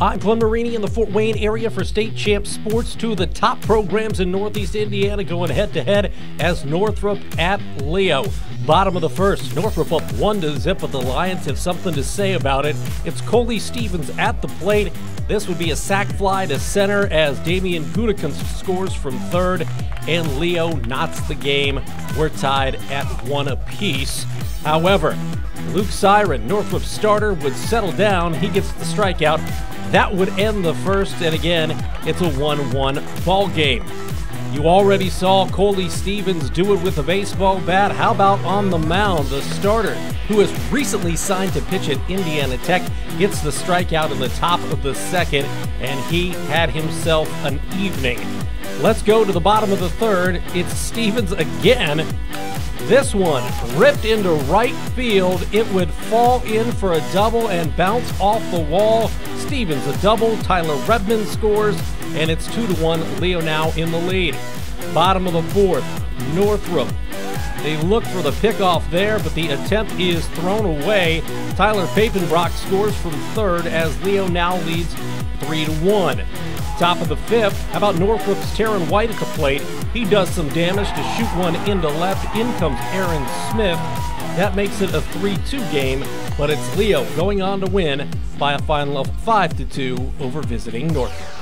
I'm Glenn Marini in the Fort Wayne area for State Champ Sports. Two of the top programs in Northeast Indiana going head to head as Northrop at Leo. Bottom of the first, Northrop up one to zip, but the Lions have something to say about it. It's Coley Stevens at the plate. This would be a sac fly to center as Damian Gudikins scores from third, and Leo knots the game. We're tied at one apiece. However, Luke Siren, Northrop starter, would settle down. He gets the strikeout. That would end the first, and again, it's a 1 1 ball game. You already saw Coley Stevens do it with a baseball bat. How about on the mound? The starter, who has recently signed to pitch at Indiana Tech, gets the strikeout in the top of the second, and he had himself an evening. Let's go to the bottom of the third. It's Stevens again. This one ripped into right field. It would fall in for a double and bounce off the wall. Stevens a double. Tyler Redmond scores, and it's two to one. Leo now in the lead. Bottom of the fourth, Northrop. They look for the pickoff there, but the attempt is thrown away. Tyler Papenbrock scores from third as Leo now leads three to one. Top of the fifth, how about Northrop's Taryn White at the plate? He does some damage to shoot one into left. In comes Aaron Smith. That makes it a 3 2 game, but it's Leo going on to win by a final of 5 2 over visiting Northrop.